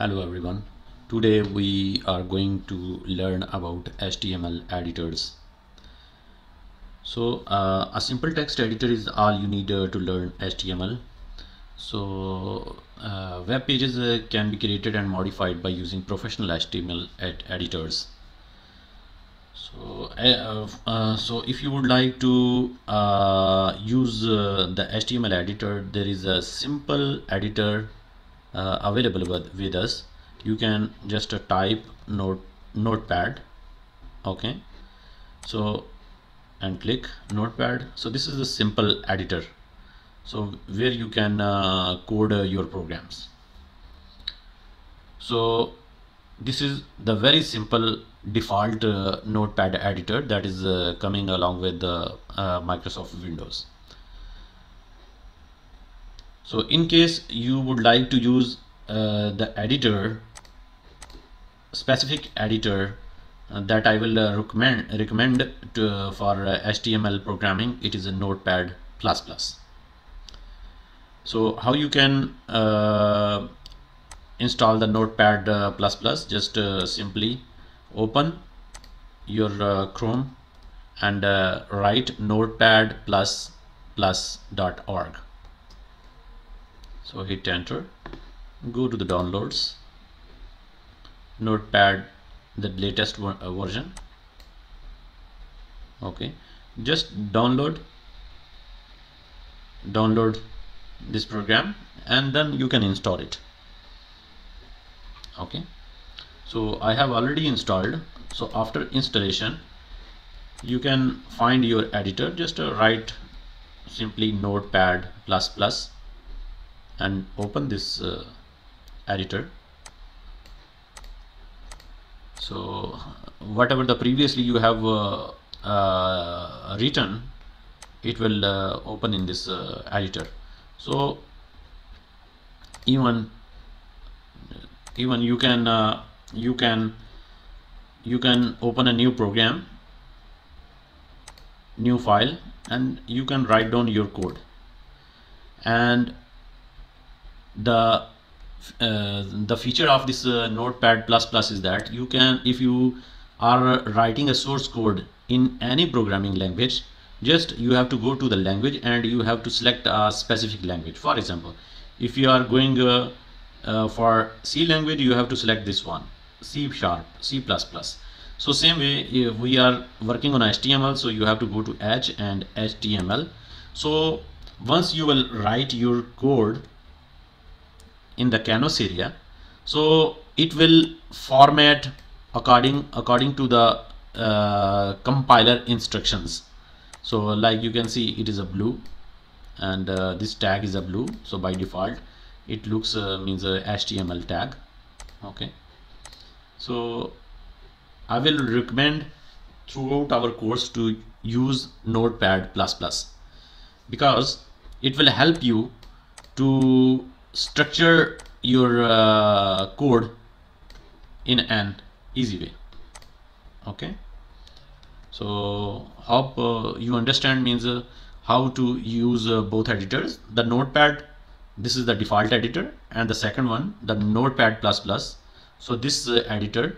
Hello everyone. Today we are going to learn about HTML editors. So uh, a simple text editor is all you need uh, to learn HTML. So uh, web pages uh, can be created and modified by using professional HTML ed editors. So uh, uh, so if you would like to use the HTML editor, there is a simple editor uh, available with, with us you can just uh, type note notepad okay? So and click notepad. So this is a simple editor. So where you can uh, code uh, your programs. So this is the very simple default uh, notepad editor that is uh, coming along with the Microsoft Windows so in case you would like to use uh, the editor specific editor uh, that I will uh, recommend recommend to, for HTML uh, programming it is a notepad. So how you can uh, install the notepad uh, plus plus just simply open your chrome and write notepad plus plus dot org so hit enter. Go to the downloads. Notepad the latest uh, version. Okay. Just download. Download this program and then you can install it. Okay. So I have already installed. So after installation you can find your editor. Just uh, write simply notepad plus plus and open this uh, editor. So whatever the previously you have uh, uh, written it will uh, open in this uh, editor. So even even you can uh, you can you can open a new program new file and you can write down your code. And the uh, the feature of this uh, notepad plus plus is that you can if you are writing a source code in any programming language just you have to go to the language and you have to select a specific language. For example if you are going uh, uh for C language you have to select this one C sharp C++ plus so same way if we are working on HTML so you have to go to H and HTML so once you will write your code in the canvas area. So it will format according according to the uh, compiler instructions. So like you can see it is a blue and uh, this tag is a blue. So by default it looks uh, means a HTML tag. Okay. So I will recommend throughout our course to use notepad plus plus because it will help you to structure your uh, code in an easy way. Okay? So hope uh, you understand means uh, how to use uh, both editors. The notepad this is the default editor. And the second one the notepad plus plus. So this uh, editor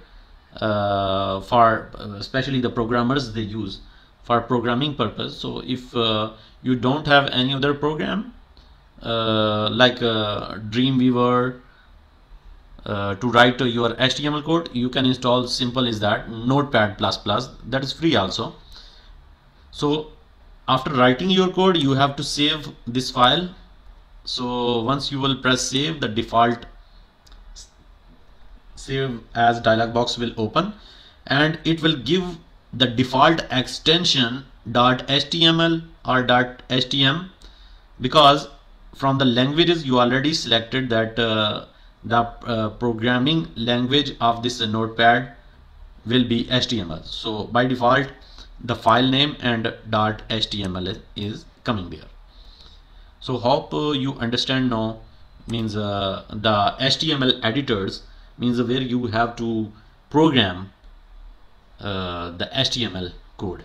uh, for especially the programmers they use for programming purpose. So if you don't have any other program uh, like uh, Dreamweaver uh, to write your HTML code you can install simple is that notepad plus plus that is free also. So after writing your code you have to save this file. So once you will press save the default save as dialog box will open and it will give the default extension dot .html or .dot .htm because from the languages you already selected that uh, the uh, programming language of this notepad will be HTML so by default the file name and .html is coming there. So hope uh, you understand now means uh, the HTML editors means where you have to program uh, the HTML code